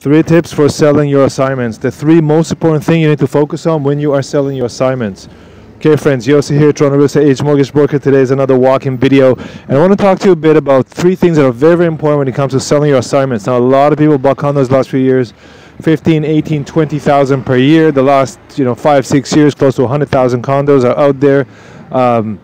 Three tips for selling your assignments. The three most important things you need to focus on when you are selling your assignments. Okay, friends, Yossi here, Toronto Real Estate Agent Mortgage Broker. Today is another walk-in video, and I want to talk to you a bit about three things that are very, very important when it comes to selling your assignments. Now, a lot of people bought condos last few years, 15, 18, 20,000 per year. The last, you know, five, six years, close to 100,000 condos are out there. Um,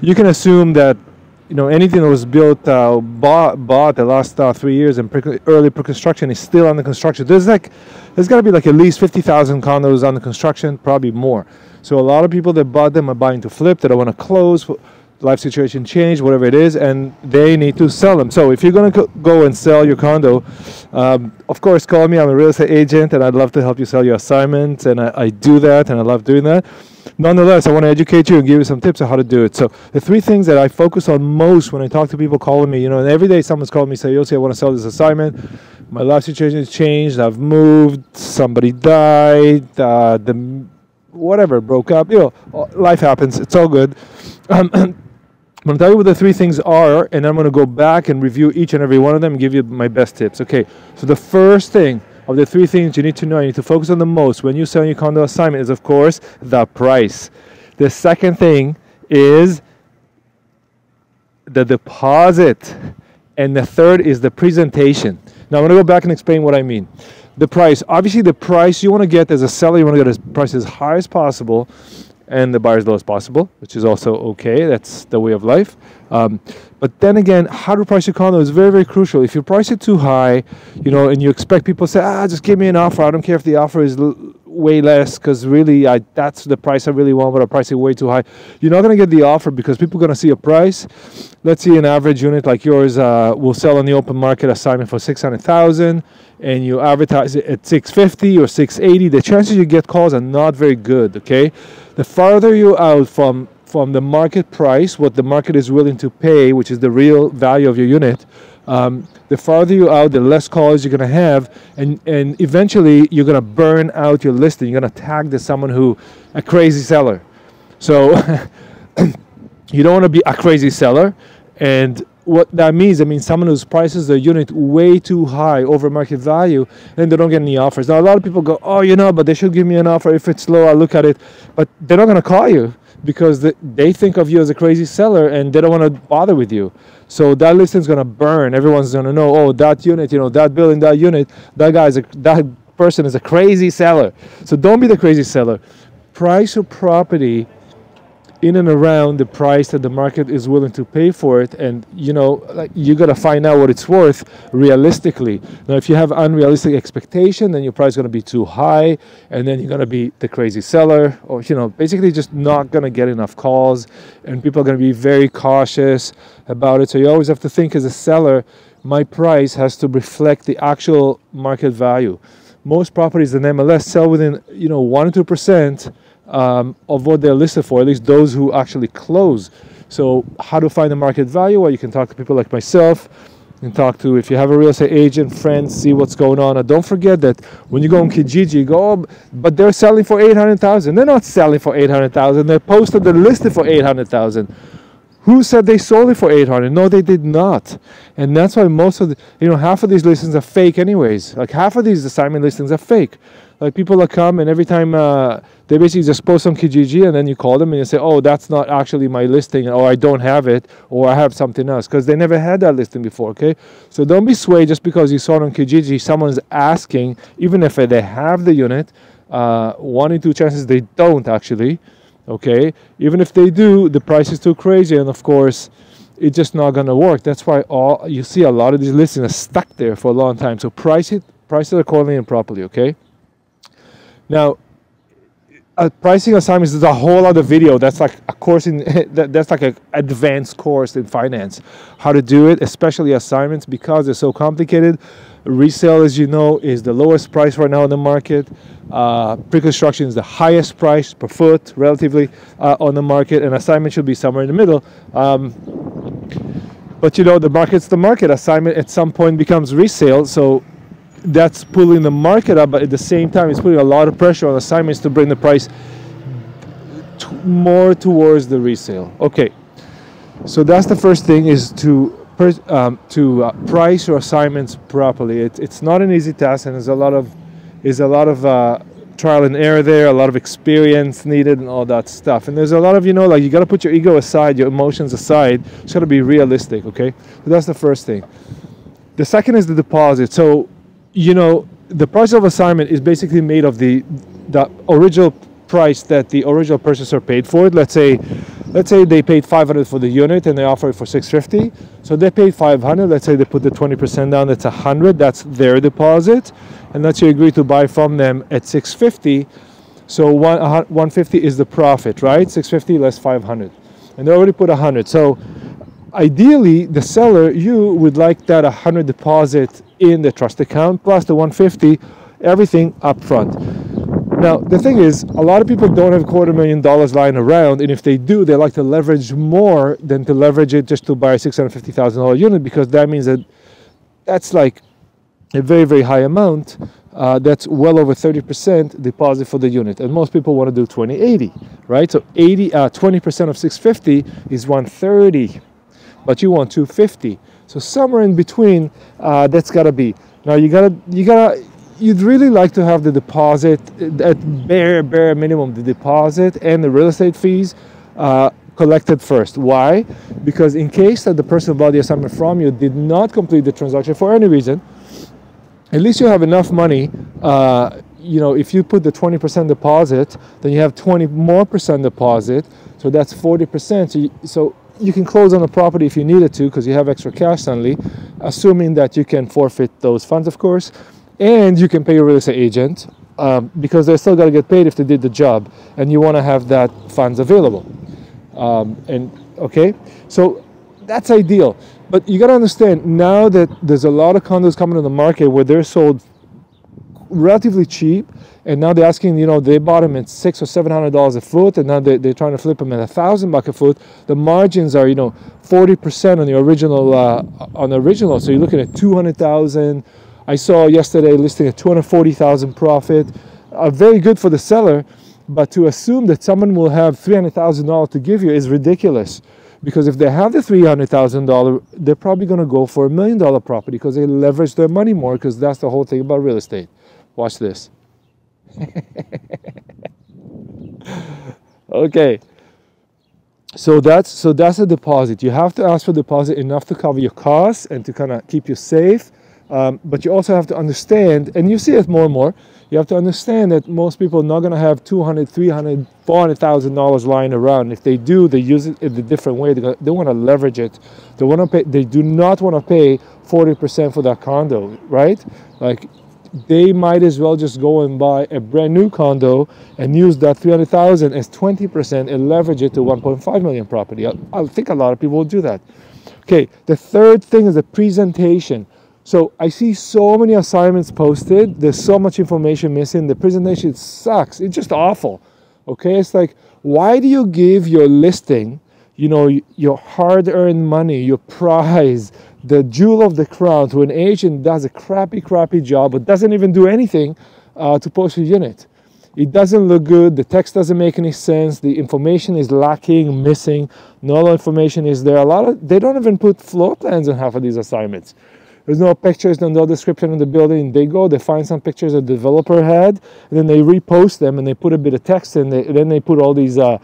you can assume that you know anything that was built uh, bought bought the last uh, three years and pre- early pre-construction is still under construction. There's like there's got to be like at least 50000 condos under construction probably more. So a lot of people that bought them are buying to flip they don't want to close life situation change whatever it is and they need to sell them so if you're going to go and sell your condo um, of course call me i'm a real estate agent and i'd love to help you sell your assignments and I, I do that and i love doing that nonetheless, I want to educate you and give you some tips on how to do it. So the three things that I focus on most when I talk to people calling me, you know, and every day someone's calling me say, Yossi, I want to sell this assignment. My life situation has changed. I've moved. Somebody died. Uh, the whatever broke up. You know, life happens. It's all good. Um, I'm going to tell you what the three things are, and I'm going to go back and review each and every one of them and give you my best tips. Okay, so the first thing of the three things you need to know, you need to focus on the most when you're selling your condo assignment is, of course, the price. The second thing is the deposit. And the third is the presentation. Now, I'm going to go back and explain what I mean. The price, obviously, the price you want to get as a seller, you want to get a price as high as possible and the buyer as low as possible, which is also okay. That's the way of life. Um, but then again, how to price your condo is very, very crucial. If you price it too high, you know, and you expect people to say, ah, just give me an offer. I don't care if the offer is way less, because really, I, that's the price I really want, but I price it way too high. You're not going to get the offer because people are going to see a price. Let's see, an average unit like yours uh, will sell on the open market assignment for 600000 and you advertise it at 650 or 680 the chances you get calls are not very good okay the farther you out from from the market price, what the market is willing to pay, which is the real value of your unit, um, the farther you out, the less calls you're going to have, and and eventually you're going to burn out your listing. You're going to tag to someone who a crazy seller. So you don't want to be a crazy seller, and what that means, I mean, someone who prices their unit way too high over market value, and they don't get any offers. Now, a lot of people go, oh, you know, but they should give me an offer. If it's low, I'll look at it. But they're not going to call you because they think of you as a crazy seller and they don't want to bother with you. So that listing's going to burn. Everyone's going to know, oh, that unit, you know, that building, that unit, that guy's a, that person is a crazy seller. So don't be the crazy seller. Price your property in and around the price that the market is willing to pay for it. And you know like you got to find out what it's worth realistically. Now if you have unrealistic expectation then your price is going to be too high and then you're going to be the crazy seller or you know basically just not going to get enough calls and people are going to be very cautious about it. So you always have to think as a seller my price has to reflect the actual market value. Most properties in MLS sell within you know 1 or 2 percent um, of what they're listed for, at least those who actually close. So, how to find the market value? Well, you can talk to people like myself. You can talk to if you have a real estate agent, friends, see what's going on. And don't forget that when you go on Kijiji, go, oh, but they're selling for 800,000. They're not selling for 800,000. They're posted, they're listed for 800,000. Who said they sold it for 800? No, they did not. And that's why most of the, you know, half of these listings are fake anyways. Like half of these assignment listings are fake. Like people that come and every time uh, they basically just post some Kijiji and then you call them and you say, oh, that's not actually my listing or I don't have it or I have something else because they never had that listing before, okay? So don't be swayed just because you saw it on Kijiji, someone's asking, even if they have the unit, uh, one in two chances they don't actually, okay? Even if they do, the price is too crazy and of course, it's just not gonna work. That's why all you see a lot of these listings are stuck there for a long time. So price it, price it accordingly and properly, okay? Now, a pricing assignments is a whole other video. That's like a course in that's like an advanced course in finance. How to do it, especially assignments, because they're so complicated. Resale, as you know, is the lowest price right now in the market. Uh, pre-construction is the highest price per foot, relatively, uh, on the market, and assignment should be somewhere in the middle. Um, but you know, the market's the market. Assignment at some point becomes resale, so that's pulling the market up, but at the same time, it's putting a lot of pressure on assignments to bring the price t- more towards the resale. Okay, so that's the first thing is to um, to uh, price your assignments properly. It, it's not an easy task, and there's a lot of is a lot of uh, trial and error there, a lot of experience needed, and all that stuff. And there's a lot of you know like you got to put your ego aside, your emotions aside. It's got to be realistic. Okay, so that's the first thing. The second is the deposit. So you know the price of assignment is basically made of the the original price that the original purchaser paid for it. Let's say, let's say they paid 500 for the unit and they offer it for 650. So they paid 500. Let's say they put the 20% down. That's 100. That's their deposit, and let's you agree to buy from them at 650. So one, 150 is the profit, right? 650 less 500, and they already put 100. So ideally, the seller you would like that 100 deposit in the trust account plus the 150, everything up front. Now, the thing is, a lot of people don't have a quarter million dollars lying around, and if they do, they like to leverage more than to leverage it just to buy a $650,000 unit because that means that that's like a very, very high amount. Uh, that's well over 30% deposit for the unit. And most people want to do 2080, right? So 80, uh, 20% of 650 is 130, but you want 250. So somewhere in between, uh, that's got to be. Now you gotta, you gotta, you'd really like to have the deposit at bare bare minimum the deposit and the real estate fees uh, collected first why because in case that the person who bought the assignment from you did not complete the transaction for any reason at least you have enough money uh, you know if you put the 20% deposit then you have 20 more percent deposit so that's 40% so you, so you can close on the property if you needed to because you have extra cash suddenly assuming that you can forfeit those funds of course and you can pay your real estate agent um, because they're still got to get paid if they did the job, and you want to have that funds available. Um, and okay, so that's ideal. But you got to understand now that there's a lot of condos coming on the market where they're sold relatively cheap, and now they're asking, you know, they bought them at six or seven hundred dollars a foot, and now they, they're trying to flip them at a thousand buck a foot. The margins are, you know, forty percent on the original uh, on the original. So you're looking at two hundred thousand. I saw yesterday listing at 240,000 profit, uh, very good for the seller, but to assume that someone will have $300,000 to give you is ridiculous. Because if they have the $300,000, they're probably going to go for a million dollar property because they leverage their money more because that's the whole thing about real estate. Watch this. okay. So that's so that's a deposit. You have to ask for deposit enough to cover your costs and to kind of keep you safe um, but you also have to understand, and you see it more and more, you have to understand that most people are not going to have 200, 300, 400,000 dollars lying around. If they do, they use it in a different way. They, they want to leverage it. They want to pay. They do not want to pay 40% for that condo, right? Like they might as well just go and buy a brand new condo and use that 300,000 as 20% and leverage it to 1.5 million property. I, I think a lot of people will do that. Okay, the third thing is the presentation. So I see so many assignments posted. There's so much information missing. The presentation sucks. It's just awful. Okay, it's like why do you give your listing, you know, your hard-earned money, your prize, the jewel of the crown to an agent does a crappy, crappy job, but doesn't even do anything uh, to post your unit. It doesn't look good. The text doesn't make any sense. The information is lacking, missing. No information is there. A lot of they don't even put floor plans on half of these assignments. There's no pictures, no description of the building. They go, they find some pictures the developer had, and then they repost them and they put a bit of text in. They, then they put all these uh,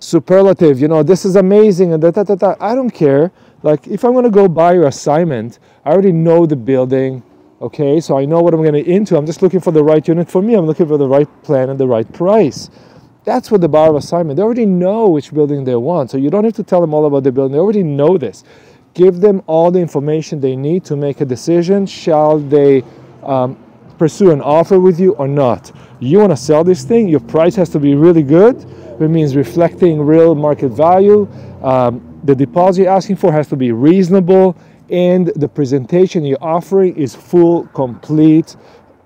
superlative, you know, this is amazing, and da, da, da. I don't care. Like, if I'm going to go buy your assignment, I already know the building, okay? So I know what I'm going to into. I'm just looking for the right unit for me. I'm looking for the right plan and the right price. That's what the buyer of assignment. They already know which building they want. So you don't have to tell them all about the building. They already know this give them all the information they need to make a decision. Shall they um, pursue an offer with you or not? You want to sell this thing, your price has to be really good. It means reflecting real market value. Um, the deposit you're asking for has to be reasonable, and the presentation you're offering is full, complete.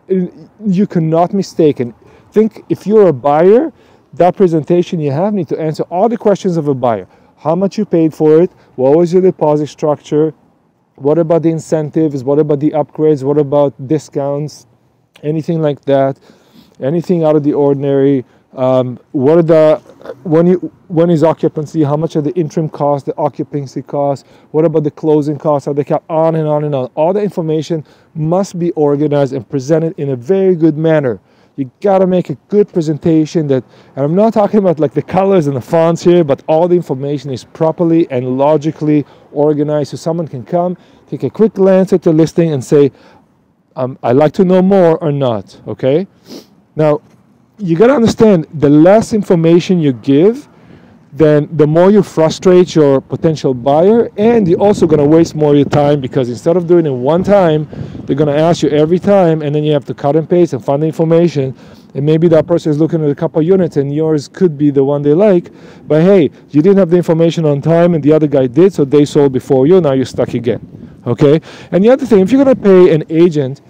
You cannot mistake. And think if you're a buyer, that presentation you have need to answer all the questions of a buyer how much you paid for it, what was your deposit structure, what about the incentives, what about the upgrades, what about discounts, anything like that, anything out of the ordinary. Um, what are the when you when is occupancy? How much are the interim costs, the occupancy costs? What about the closing costs? Are they kept on and on and on? All the information must be organized and presented in a very good manner. You gotta make a good presentation that, and I'm not talking about like the colors and the fonts here, but all the information is properly and logically organized so someone can come, take a quick glance at the listing and say, um, I'd like to know more or not, okay? Now, you got to understand the less information you give, then the more you frustrate your potential buyer, and you're also going to waste more of your time because instead of doing it one time, they're going to ask you every time, and then you have to cut and paste and find the information. And maybe that person is looking at a couple units, and yours could be the one they like. But hey, you didn't have the information on time, and the other guy did, so they sold before you. Now you're stuck again. Okay. And the other thing, if you're going to pay an agent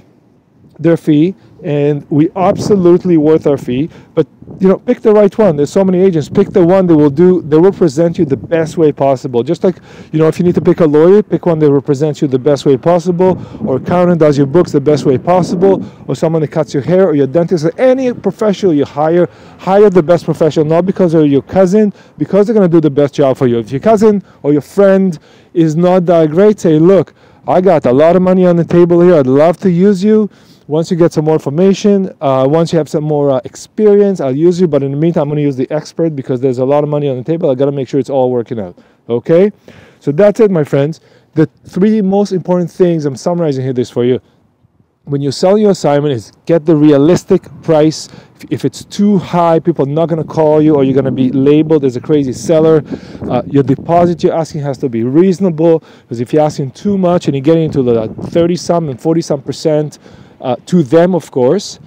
their fee and we absolutely worth our fee. But you know pick the right one. There's so many agents. Pick the one that will do that will present you the best way possible. Just like you know if you need to pick a lawyer pick one that represents you the best way possible or accountant does your books the best way possible or someone that cuts your hair or your dentist or any professional you hire hire the best professional not because they're your cousin because they're going to do the best job for you. If your cousin or your friend is not that great say look i got a lot of money on the table here. I'd love to use you once you get some more information, uh, once you have some more uh, experience, I'll use you. But in the meantime, I'm going to use the expert because there's a lot of money on the table. I got to make sure it's all working out. Okay? So that's it, my friends. The three most important things I'm summarizing here this for you. When you sell your assignment, is get the realistic price. If it's too high, people are not going to call you, or you're going to be labeled as a crazy seller. Uh, your deposit you're asking has to be reasonable, because if you're asking too much and you're getting into the 30 some and 40 some percent, uh, to them, of course,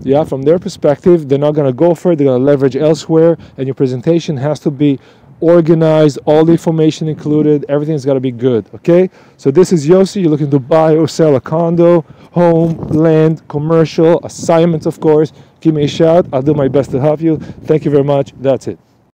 yeah, from their perspective, they're not going to go for it. They're going to leverage elsewhere, and your presentation has to be organized, all the information included. Everything's got to be good. Okay. So this is Yossi. You're looking to buy or sell a condo, home, land, commercial, assignments, of course. Give me a shout. I'll do my best to help you. Thank you very much. That's it.